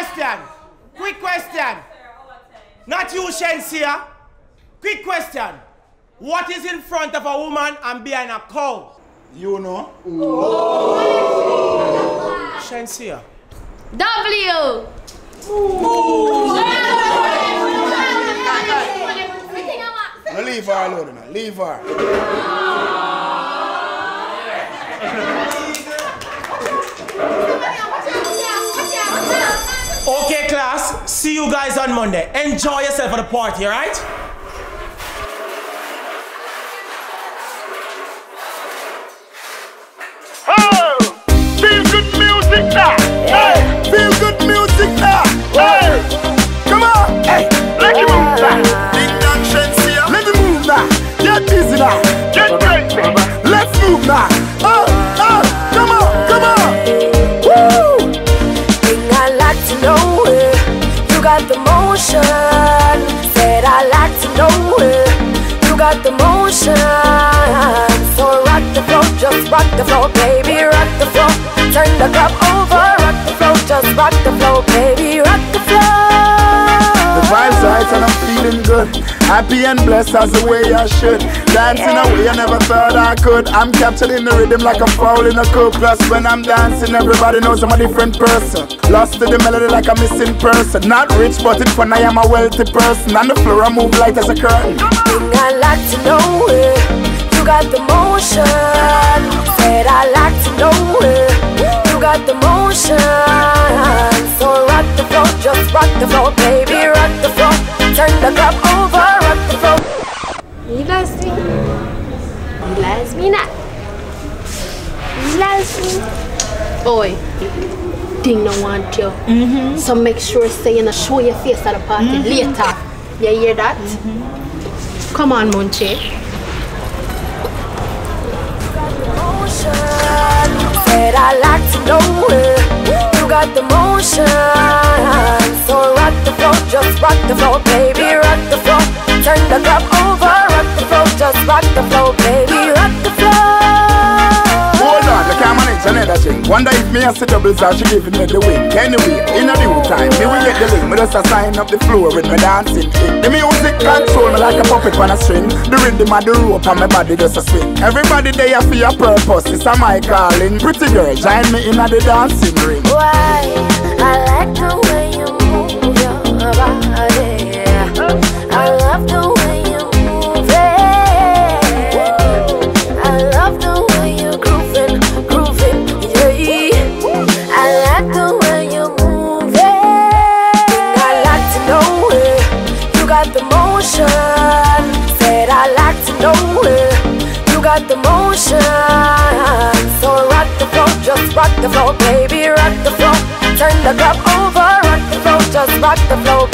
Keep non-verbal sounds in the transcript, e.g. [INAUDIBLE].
question. Quick question. Not you, Shenseea. Quick question. What is in front of a woman and behind a cow? You know? Shenseea. W. No, leave her alone, no. leave her. [LAUGHS] See you guys on Monday. Enjoy yourself at the party, alright? Oh, feel good music got the motion. Said I like to know it. You got the motion. So rock the floor, just rock the floor, baby, rock the floor. Turn the club over, rock the floor, just rock the floor, baby, rock the I'm feeling good. Happy and blessed as the way I should. Dancing a way I never thought I could. I'm capturing the rhythm like I'm fouling a cook. Plus, when I'm dancing, everybody knows I'm a different person. Lost to the melody like a missing person. Not rich, but in fun, I am a wealthy person. On the floor, I move light as a curtain. Thing I like to know it. You got the motion. Said I like to know it. You got the motion. So rock the floor, just rock the floor, baby. Turn the club over, rock the floor. Realize me. Realize me not. Realize me. Boy, thing no want you. Mm-hmm. So make sure say you not show your face at the party later. You hear that? Come on, Munchie. Said I like to know it. You got the motion. So rock the floor, just rock the floor, baby, rock the floor. Turn the club over, rock the floor, just rock the floor, baby, rock the floor. Hold on, I can't manage another thing. Wonder if me as the doubles are she giving me the win. Anyway, in a due time, me will get the link. Me just a sign up the floor with me dancing. The music control me like a puppet on a string. The rhythm of the rope and my body just a swing. Everybody there for your purpose. It's a my calling. Pretty girl, join me in a the dancing ring. Why? I like the way got the motion. Said I like to know it. You got the motion. So rock the floor, just rock the floor, baby, rock the floor. Turn the club over, rock the floor, just rock the floor,